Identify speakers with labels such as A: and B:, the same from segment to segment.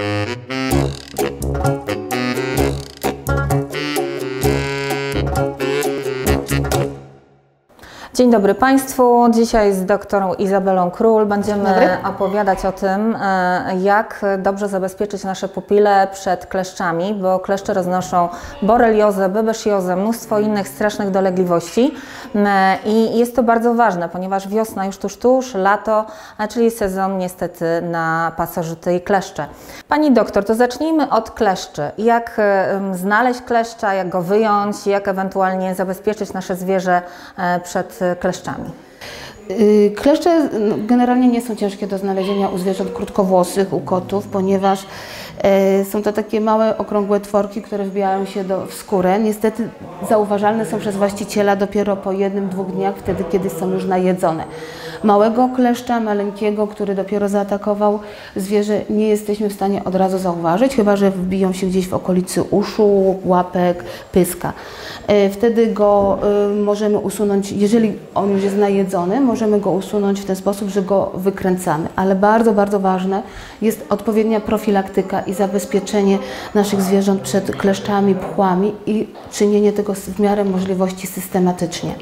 A: Música Dzień dobry Państwu. Dzisiaj z doktorą Izabelą Król będziemy opowiadać o tym, e, jak dobrze zabezpieczyć nasze pupile przed kleszczami, bo kleszcze roznoszą boreliozę, bebesziozę, mnóstwo innych strasznych dolegliwości E, i jest to bardzo ważne, ponieważ wiosna już tuż, tuż, lato, a czyli sezon niestety na pasożyty i kleszcze. Pani doktor, to zacznijmy od kleszczy. Jak e, znaleźć kleszcza, jak go wyjąć, jak ewentualnie zabezpieczyć nasze zwierzę e, przed e, kleszczami?
B: Y, Kleszcze no, generalnie nie są ciężkie do znalezienia u zwierząt krótkowłosych, u kotów, ponieważ są to takie małe, okrągłe tworki, które wbijają się do, w skórę. Niestety zauważalne są przez właściciela dopiero po jednym, dwóch dniach, wtedy kiedy są już najedzone. Małego kleszcza, maleńkiego, który dopiero zaatakował zwierzę, nie jesteśmy w stanie od razu zauważyć, chyba że wbiją się gdzieś w okolicy uszu, łapek, pyska. E, Wtedy go y, możemy usunąć, jeżeli on już jest najedzony, możemy go usunąć w ten sposób, że go wykręcamy. Ale bardzo, bardzo ważne jest odpowiednia profilaktyka i zabezpieczenie naszych zwierząt przed kleszczami, pchłami i czynienie tego w miarę możliwości systematycznie.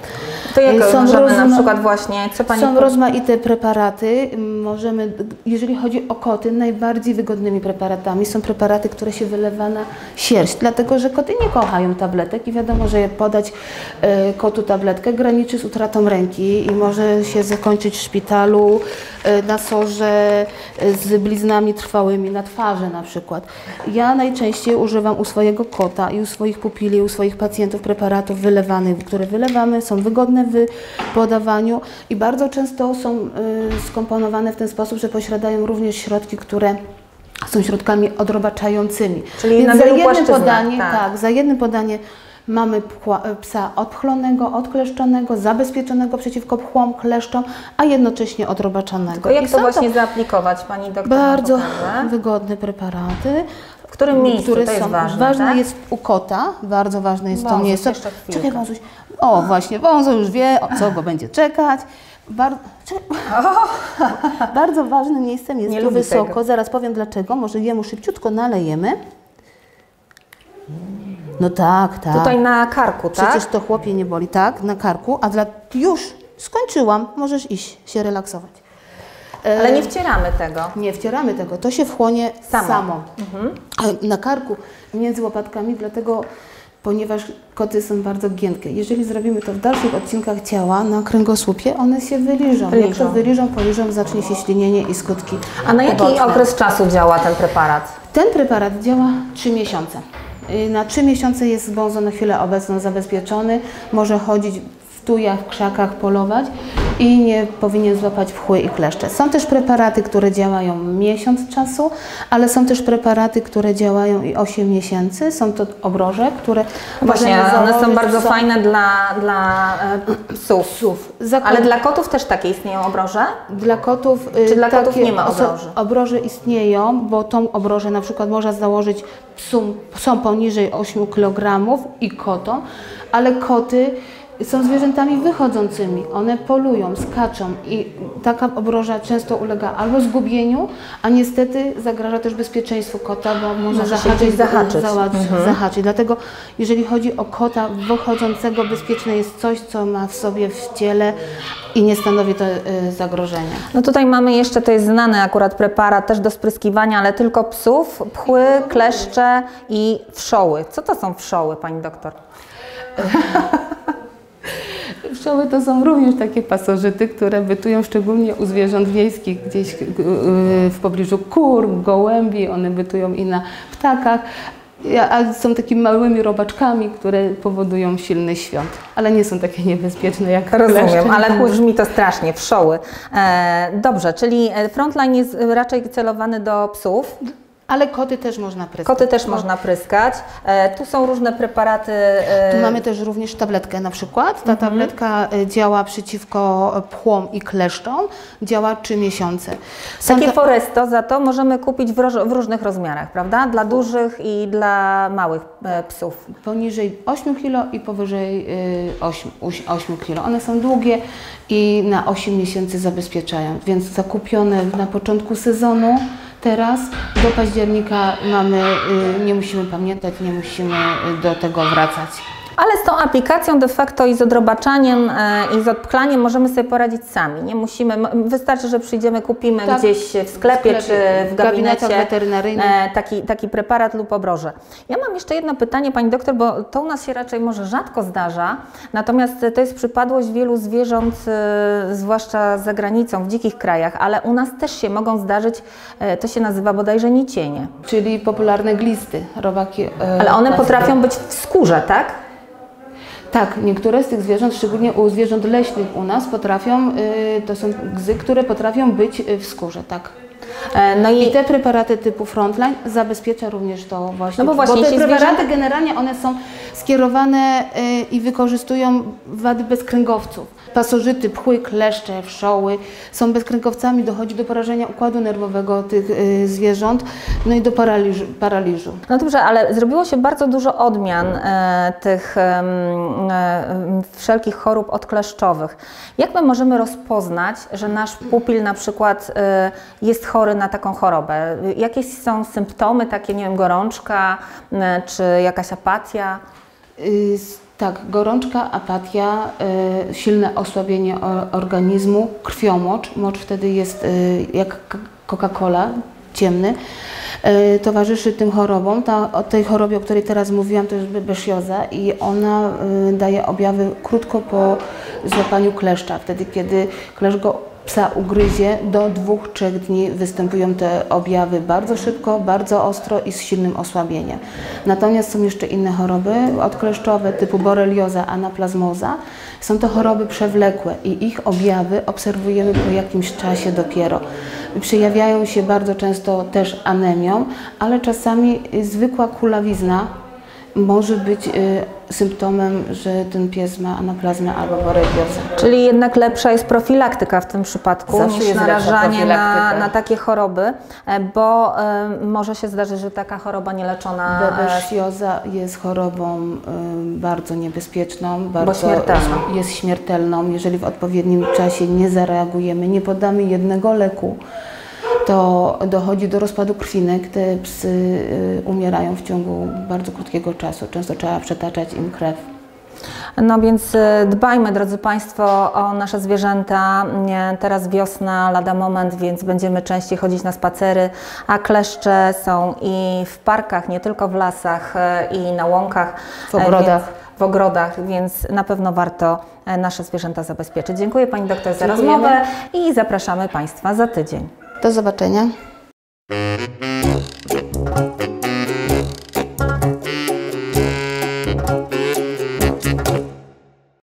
A: To jak
B: Są
A: możemy na
B: rozma-
A: przykład właśnie, co Pani
B: Są rozmaite preparaty. Możemy, jeżeli chodzi o koty, najbardziej wygodnymi preparatami są preparaty, które się wylewa na sierść, dlatego że koty nie kochają tabletek i wiadomo, że podać e, kotu tabletkę graniczy z utratą ręki i może się zakończyć w szpitalu, e, na sorze, z bliznami trwałymi na twarzy na przykład. Ja najczęściej używam u swojego kota i u swoich pupili, u swoich pacjentów preparatów wylewanych, które wylewamy, są wygodne w podawaniu i bardzo często są y, skomponowane w ten sposób, że posiadają również środki, które są środkami odrobaczającymi.
A: Czyli na
B: za
A: płaszczyznach,
B: podanie,
A: tak.
B: tak. za jednym podanie mamy pchła, psa odchlonego, odkleszczonego, zabezpieczonego przeciwko pchłom, kleszczom, a jednocześnie odrobaczanego.
A: Tylko jak
B: I
A: to właśnie zaaplikować, Pani doktor?
B: bardzo
A: pokaże?
B: wygodne preparaty.
A: W którym miejscu
B: które
A: to jest
B: są,
A: ważne,
B: Ważne
A: tak?
B: jest u kota, bardzo ważne jest to
A: Wąsuś,
B: miejsce. Czekaj, wąsuś. O, właśnie, wązo już wie, o co go będzie czekać. Bar... Bardzo ważnym miejscem jest
A: Nie
B: tu wysoko.
A: tego.
B: Zaraz powiem dlaczego. Może jemu szybciutko nalejemy. No tak, tak.
A: Tutaj na karku, tak?
B: Przecież to chłopie nie boli, tak? Na karku. A dla... już skończyłam. Możesz iść się relaksować. E,
A: Ale nie wcieramy tego.
B: nie wcieramy tego, to się wchłonie
A: Samo.
B: samo. A Na karku, między łopatkami, dlatego, ponieważ koty są bardzo giętkie. Jeżeli zrobimy to w dalszych odcinkach ciała, na kręgosłupie, one się wyliżą.
A: Wyliżą.
B: Jak się wyliżą, poliżą, zacznie się ślinienie i skutki
A: A na jaki okres czasu działa ten preparat?
B: Ten preparat działa 3 miesiące. Y, Na 3 miesiące jest bonzo na chwilę obecną zabezpieczony, może chodzić w tujach, w krzakach, polować i nie powinien złapać wchły i kleszcze. Są też preparaty, które działają miesiąc czasu, ale są też preparaty, które działają i 8 miesięcy. Są to obroże, które
A: Właśnie,
B: możemy
A: one są
B: założyć,
A: bardzo fajne dla, dla e, psów.
B: Psów.
A: Ale dla kotów też takie istnieją obroże?
B: Dla kotów, y,
A: Czy dla kotów nie ma obroży?
B: Obroże istnieją, bo tą obrożę na przykład można założyć psom, psom poniżej 8 kg i kotom, ale koty są zwierzętami wychodzącymi. One polują, skaczą i taka obroża często ulega albo zgubieniu, a niestety zagraża też bezpieczeństwu kota, bo może, zahaczyć,
A: zahaczyć.
B: załat- zahaczyć. Dlatego jeżeli chodzi o kota wychodzącego, bezpieczne jest coś, co ma w sobie w ciele i nie stanowi to y, zagrożenia.
A: No tutaj mamy jeszcze, to jest znany akurat preparat też do spryskiwania, ale tylko psów, pchły, kleszcze i wszoły. Co to są wszoły, Pani doktor?
B: Pszczoły to są również takie pasożyty, które bytują szczególnie u zwierząt wiejskich, gdzieś yy, w pobliżu kur, gołębi, one bytują i na ptakach, a- są takimi małymi robaczkami, które powodują silny świąt, ale nie są takie niebezpieczne jak
A: Rozumiem,
B: kleszcze.
A: ale brzmi to strasznie, wszoły. E, dobrze, czyli e, frontline jest raczej celowany do psów.
B: Ale koty też można pryskać.
A: Koty też można pryskać. E, tu są różne preparaty. e,
B: Tu mamy też również tabletkę na przykład. Ta tabletka y, działa przeciwko pchłom i kleszczom, działa 3 miesiące. Są
A: Takie
B: ta-
A: Foresto za to możemy kupić w, roż- w różnych rozmiarach, prawda? Dla dużych i dla małych e, psów.
B: poniżej 8 kg i powyżej y, 8, 8 kg. One są długie i na 8 miesięcy zabezpieczają, więc zakupione na początku sezonu Teraz do października mamy, y, nie musimy pamiętać, nie musimy y, do tego wracać.
A: Ale z tą aplikacją de facto i z odrobaczaniem e, i z odpklaniem możemy sobie poradzić sami. Nie musimy, wystarczy, że przyjdziemy, kupimy
B: Tak,
A: gdzieś w sklepie,
B: w sklepie,
A: czy w gabinecie e, taki, taki preparat lub obroże. Ja mam jeszcze jedno pytanie Pani doktor, bo to u nas się raczej może rzadko zdarza, natomiast to jest przypadłość wielu zwierząt, e, zwłaszcza za granicą, w dzikich krajach, ale u nas też się mogą zdarzyć, to się nazywa bodajże nicienie.
B: Czyli popularne glisty, robaki.
A: Ale one potrafią być w skórze, tak?
B: Tak, niektóre z tych zwierząt, szczególnie u zwierząt leśnych u nas, potrafią, y, to są gzy, które potrafią być y, w skórze, tak.
A: E, No
B: I
A: i
B: te preparaty typu Frontline zabezpiecza również to właśnie.
A: No bo właśnie,
B: te
A: jeśli
B: preparaty
A: zwierzę-
B: generalnie one są skierowane y, i wykorzystują wady bezkręgowców. Pasożyty, pchły, kleszcze, wszoły są bezkręgowcami, dochodzi do porażenia układu nerwowego tych y, zwierząt, no i do paraliżu. paraliżu.
A: No dobrze, ale zrobiło się bardzo dużo odmian e, tych e, wszelkich chorób odkleszczowych. Jak my możemy rozpoznać, że nasz pupil na przykład e, jest chory na taką chorobę? Jakie są symptomy, takie, nie wiem, gorączka e, czy jakaś apatia?
B: Y, Tak, gorączka, apatia, y, silne osłabienie organizmu, krwiomocz. Mocz wtedy jest y, jak Coca-Cola, ciemny. Towarzyszy tym chorobom. Ta, o tej chorobie, o której teraz mówiłam, to jest be- beszoza i ona daje objawy krótko po złapaniu kleszcza. Wtedy, kiedy kleszcz go psa ugryzie, do dwóch, trzech dni występują te objawy bardzo szybko, bardzo ostro i z silnym osłabieniem. Natomiast są jeszcze inne choroby odkleszczowe typu borelioza, anaplazmoza. Są to choroby przewlekłe i ich objawy obserwujemy po jakimś czasie dopiero. Przejawiają się bardzo często też anemią, ale czasami zwykła kulawizna może być y, symptomem, że ten pies ma anaplazmę albo boreliozę.
A: Czyli jednak lepsza jest profilaktyka w tym przypadku
B: Zawsze
A: niż narażanie na, na takie choroby, e, bo e, może się zdarzyć, że taka choroba nieleczona e,
B: Bebeszioza jest chorobą y, bardzo niebezpieczną, bardzo
A: śmiertelną.
B: Jest śmiertelną. Jeżeli w odpowiednim czasie nie zareagujemy, nie podamy jednego leku, to dochodzi do rozpadu krwinek. Te psy y, umierają w ciągu bardzo krótkiego czasu. Często trzeba przetaczać im krew.
A: No więc e, dbajmy, drodzy Państwo, o nasze zwierzęta. Teraz wiosna, lada moment, więc będziemy częściej chodzić na spacery, a kleszcze są i w parkach, nie tylko w lasach, e, i na łąkach.
B: W ogrodach.
A: Więc, w ogrodach, więc na pewno warto nasze zwierzęta zabezpieczyć. Dziękuję Pani doktor za
B: Dziękujemy.
A: rozmowę i zapraszamy Państwa za tydzień.
B: Do zobaczenia.